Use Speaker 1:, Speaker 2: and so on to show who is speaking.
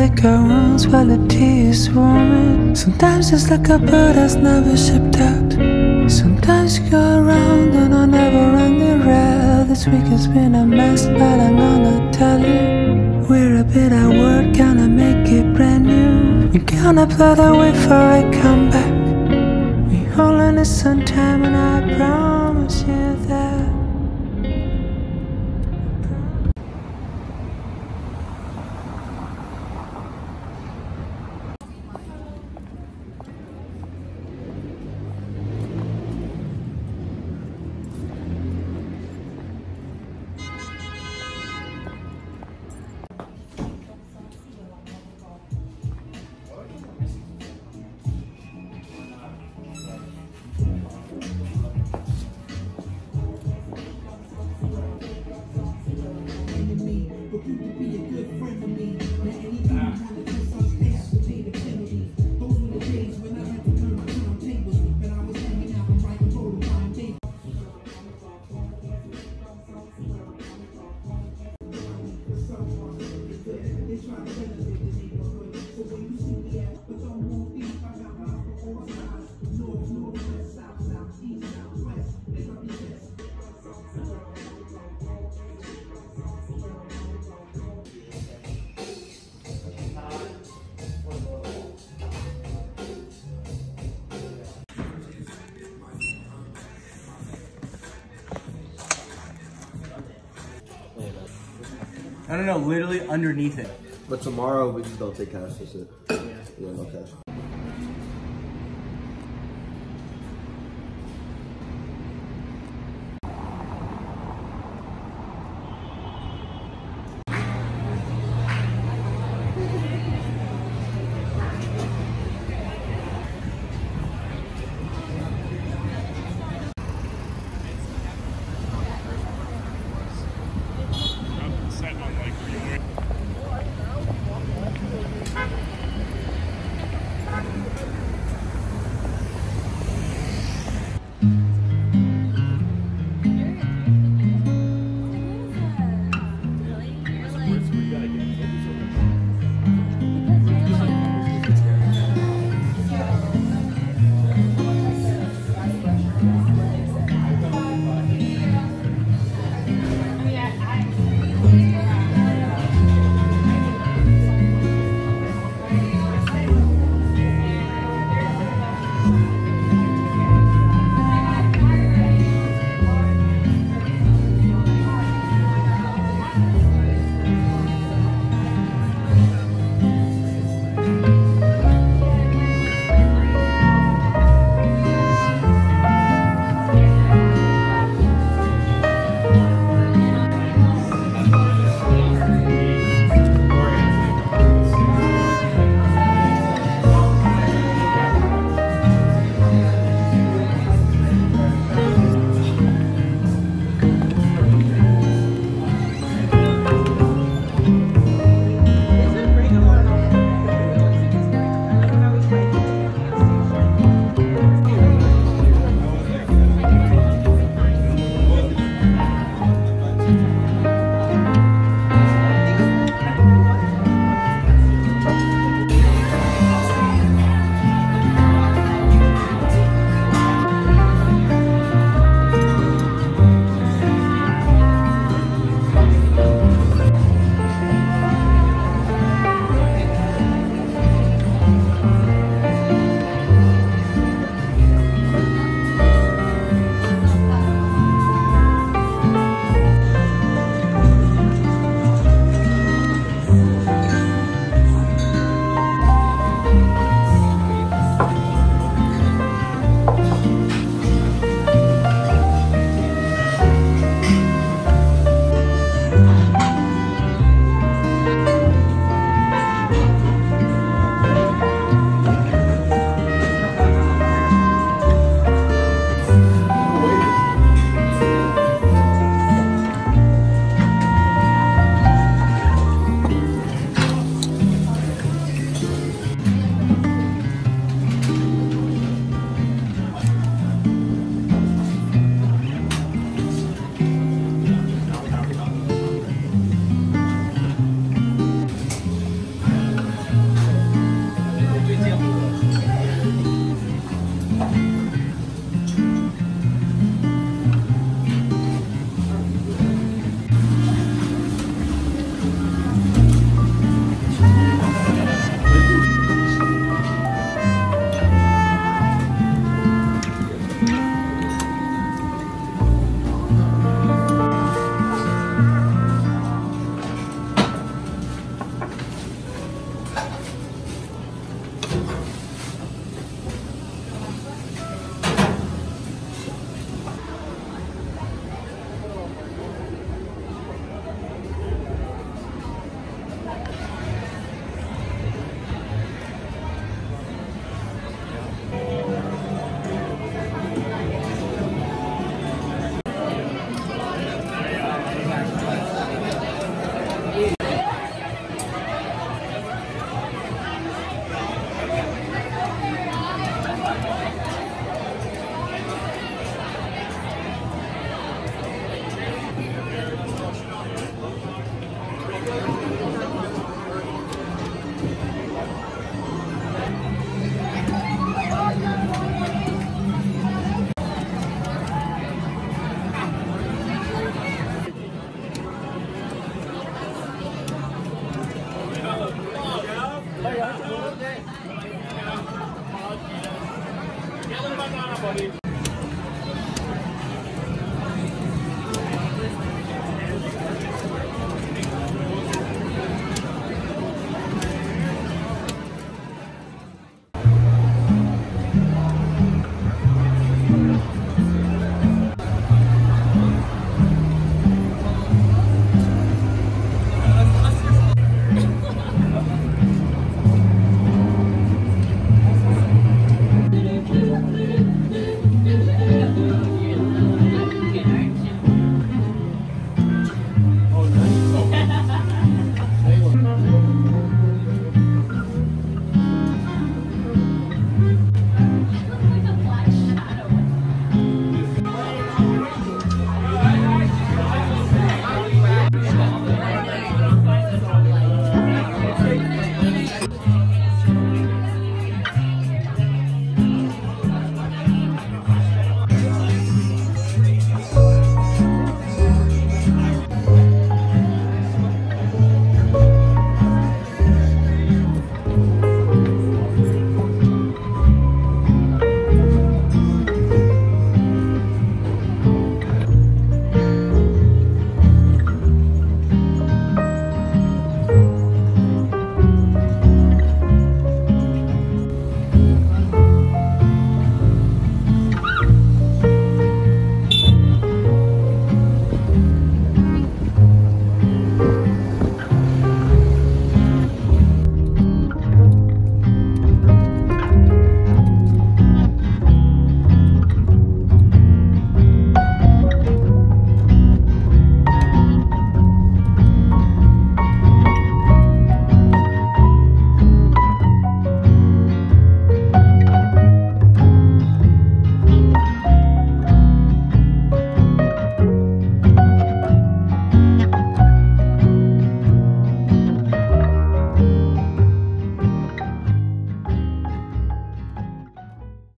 Speaker 1: lick our wounds while the tea is warming. Sometimes it's like a bird that's never shipped out. Sometimes you go around and I never run the rail. This week has been a mess, but I'm gonna tell you. We're a bit at work, gonna make it brand new. We're gonna play the way for a comeback. We all in the sun time, and I promise you
Speaker 2: No, no, no, literally underneath it.
Speaker 3: But tomorrow we just don't take cash. That's it. Yeah, no cash. gonna get